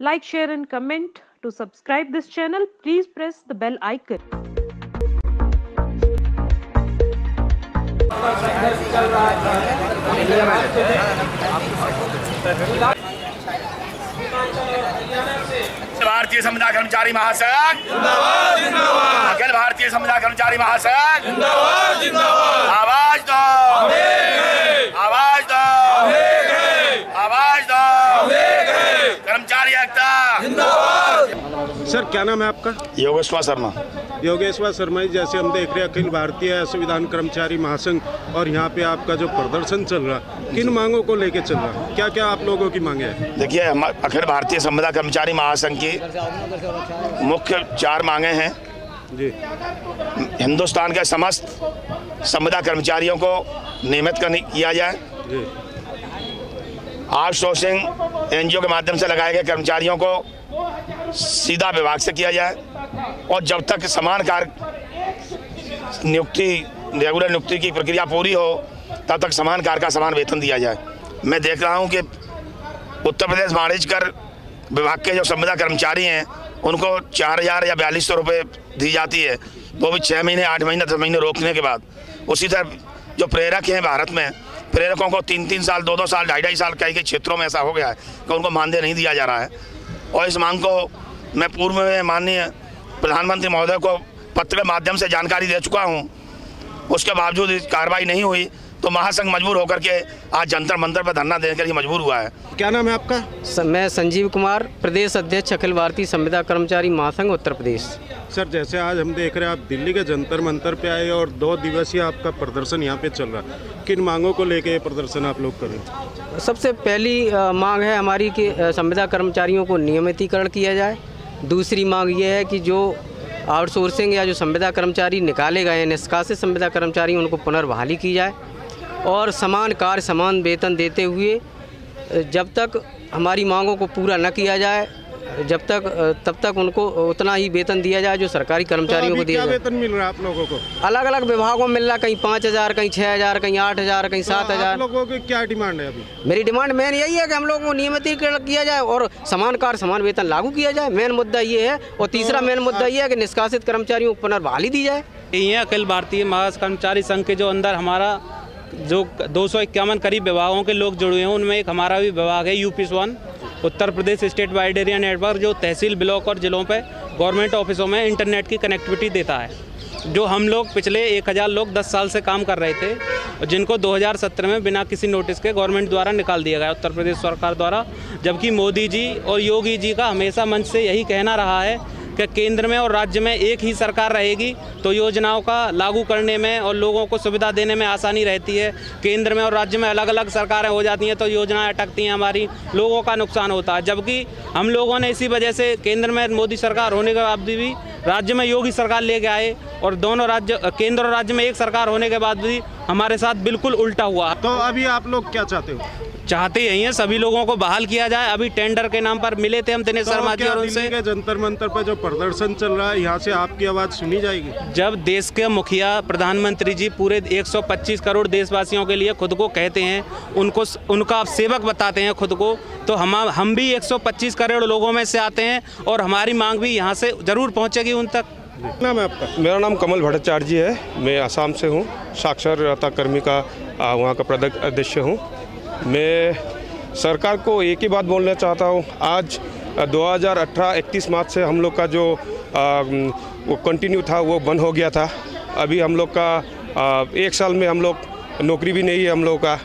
Like, share and comment. To subscribe this channel, please press the bell icon. भारतीय संविदा कर्मचारी महासंघ अखिल भारतीय संविदा कर्मचारी महासंघ आवाज़ दो आवाज़ दो आवाज़ दो कर्मचारी एकता सर क्या नाम है आपका? योगेश्वर शर्मा। योगेश्वर शर्मा जी जैसे हम देख रहे हैं अखिल भारतीय संविधान कर्मचारी महासंघ और यहाँ पे आपका जो प्रदर्शन चल रहा है किन मांगों को लेके चल रहा है? क्या क्या आप लोगों की मांगे हैं? देखिए अखिल भारतीय संविदा कर्मचारी महासंघ की मुख्य चार मांगे हैं। जी। हिंदुस्तान के समस्त संविदा कर्मचारियों को नियमित करने किया जाए। जी। आउटसोर्सिंग एनजीओ के माध्यम से लगाए गए कर्मचारियों को सीधा विभाग से किया जाए और जब तक समान कार्य नियुक्ति रेगुलर नियुक्ति की प्रक्रिया पूरी हो, तब तक समान कार्य का समान वेतन दिया जाए। मैं देख रहा हूँ कि उत्तर प्रदेश वाणिज्य कर विभाग के जो संविदा कर्मचारी हैं, उनको चार हज़ार या बयालीस सौ रुपये दी जाती है। वो भी छः महीने, आठ महीने, दस महीने रोकने के बाद। उसी तरह जो प्रेरक हैं भारत में, प्रेरकों को तीन तीन साल दो दो साल ढाई ढाई साल कई कई क्षेत्रों में ऐसा हो गया है कि उनको मानदेय नहीं दिया जा रहा है। और इस मांग को मैं पूर्व में माननीय प्रधानमंत्री महोदय को पत्र के माध्यम से जानकारी दे चुका हूँ। उसके बावजूद कार्रवाई नहीं हुई। तो महासंघ मजबूर होकर के आज जंतर मंतर पर धरना देने के लिए मजबूर हुआ है। क्या नाम है आपका? स- मैं संजीव कुमार प्रदेश अध्यक्ष अखिल भारतीय संविदा कर्मचारी महासंघ उत्तर प्रदेश। सर जैसे आज हम देख रहे हैं आप दिल्ली के जंतर मंतर पे आए और दो दिवसीय आपका प्रदर्शन यहाँ पे चल रहा है। किन मांगों को लेके ये प्रदर्शन आप लोग करें सबसे पहली मांग है हमारी कि संविदा कर्मचारियों को नियमितीकरण किया जाए। दूसरी मांग ये है कि जो आउटसोर्सिंग या जो संविदा कर्मचारी निकाले गए हैं निष्कासित संविदा कर्मचारी उनको पुनर्बहाली की जाए। और समान कार्य समान वेतन देते हुए जब तक हमारी मांगों को पूरा न किया जाए जब तक तब तक उनको उतना ही वेतन दिया जाए जो सरकारी तो कर्मचारियों अभी को दिया वेतन मिल रहा है आप लोगों को? अलग अलग विभागों में मिल रहा कहीं पाँच हज़ार कहीं छः हज़ार कहीं आठ हज़ार कहीं तो सात आप हज़ार। लोगों की क्या डिमांड है अभी? मेरी डिमांड मेन यही है कि हम लोगों को नियमितीकरण किया जाए और समान कार्य समान वेतन लागू किया जाए। मेन मुद्दा ये है और तीसरा मेन मुद्दा ये है कि निष्कासित कर्मचारियों को पुनर्बहाली दी जाए। यही है अखिल भारतीय महाराज कर्मचारी संघ के जो अंदर हमारा जो दो सौ इक्यावन करीब विभागों के लोग जुड़े हैं, उनमें एक हमारा भी विभाग है UP one Uttar Pradesh state wide area network जो तहसील ब्लॉक और जिलों पर गवर्नमेंट ऑफिसों में इंटरनेट की कनेक्टिविटी देता है। जो हम लोग पिछले एक हज़ार लोग दस साल से काम कर रहे थे और जिनको 2017 में बिना किसी नोटिस के गवर्नमेंट द्वारा निकाल दिया गया, उत्तर प्रदेश सरकार द्वारा, जबकि मोदी जी और योगी जी का हमेशा मंच से यही कहना रहा है कि केंद्र में और राज्य में एक ही सरकार रहेगी तो योजनाओं का लागू करने में और लोगों को सुविधा देने में आसानी रहती है। केंद्र में और राज्य में अलग अलग सरकारें हो जाती हैं तो योजनाएँ अटकती हैं हमारी, लोगों का नुकसान होता है। जबकि हम लोगों ने इसी वजह से केंद्र में मोदी सरकार होने के बाद भी राज्य में योगी सरकार लेके आए और दोनों राज्य केंद्र और राज्य में एक सरकार होने के बाद भी हमारे साथ बिल्कुल उल्टा हुआ। तो अभी आप लोग क्या चाहते हो? चाहते यही है सभी लोगों को बहाल किया जाए। अभी टेंडर के नाम पर मिले थे हम दिनेश तो शर्मा जी और उनसे। के जंतर मंतर पर जो प्रदर्शन चल रहा है यहाँ से आपकी आवाज़ सुनी जाएगी? जब देश के मुखिया प्रधानमंत्री जी पूरे 125 करोड़ देशवासियों के लिए खुद को कहते हैं उनको उनका आप सेवक बताते हैं खुद को तो हम हम भी 125 करोड़ लोगों में से आते हैं और हमारी मांग भी यहाँ से ज़रूर पहुँचेगी उन तक। नाम है आपका? मेरा नाम कमल भट्टाचार्य जी है। मैं आसाम से हूँ। साक्षरता कर्मी का वहाँ का प्रदक अध्यक्ष हूँ। मैं सरकार को एक ही बात बोलना चाहता हूँ। आज 2018-31 मार्च से हम लोग का जो आ, वो कंटिन्यू था वो बंद हो गया था। अभी हम लोग का आ, एक साल में हम लोग नौकरी भी नहीं है हम लोग का।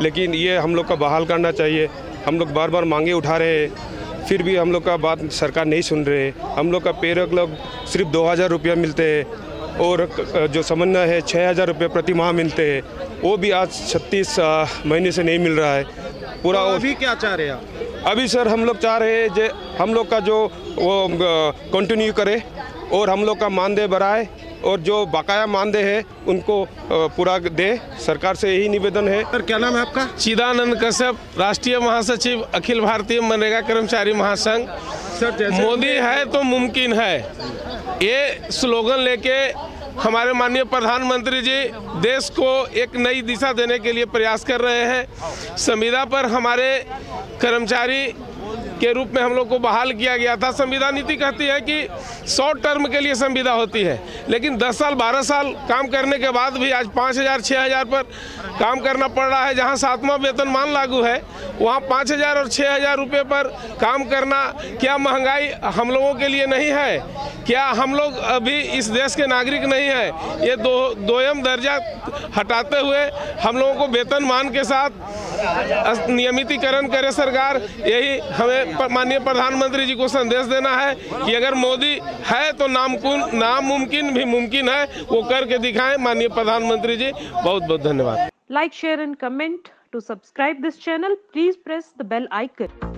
लेकिन ये हम लोग का बहाल करना चाहिए। हम लोग बार बार मांगे उठा रहे हैं। फिर भी हम लोग का बात सरकार नहीं सुन रहे। हम लोग का पेरक लोग सिर्फ़ दो हज़ार रुपया मिलते हैं और जो समन्वय है छः हज़ार रुपये प्रति माह मिलते हैं। वो भी आज छत्तीस महीने से नहीं मिल रहा है। पूरा तो अभी क्या चाह रहे हैं आप? अभी सर हम लोग चाह रहे हैं जे हम लोग का जो वो कंटिन्यू करे और हम लोग का मानदेय बढ़ाए। और जो बकाया मानदेय है उनको पूरा दे। सरकार से यही निवेदन है। सर क्या नाम है आपका? चिदानंद कश्यप राष्ट्रीय महासचिव अखिल भारतीय मनरेगा कर्मचारी महासंघ। सर मोदी है तो मुमकिन है। ये स्लोगन लेके हमारे माननीय प्रधानमंत्री जी देश को एक नई दिशा देने के लिए प्रयास कर रहे हैं। संविदा पर हमारे कर्मचारी के रूप में हम लोग को बहाल किया गया था। संविधान नीति कहती है कि शॉर्ट टर्म के लिए संविदा होती है। लेकिन 10 साल 12 साल काम करने के बाद भी आज पाँच हज़ार छः हज़ार पर काम करना पड़ रहा है। जहाँ सातवां वेतनमान लागू है, वहाँ पाँच हज़ार और छः हज़ार रुपये पर काम करना क्या महँगाई हम लोगों के लिए नहीं है? क्या हम लोग अभी इस देश के नागरिक नहीं है? ये दो, दोयम दर्जा हटाते हुए हम लोगों को वेतनमान के साथ नियमितीकरण करे सरकार। यही हमें माननीय प्रधानमंत्री जी को संदेश देना है कि अगर मोदी है तो नामकुन, नामुमकिन भी मुमकिन है वो करके दिखाएँ। माननीय प्रधानमंत्री जी बहुत बहुत धन्यवाद। Like share and comment to subscribe this channel please press the bell icon.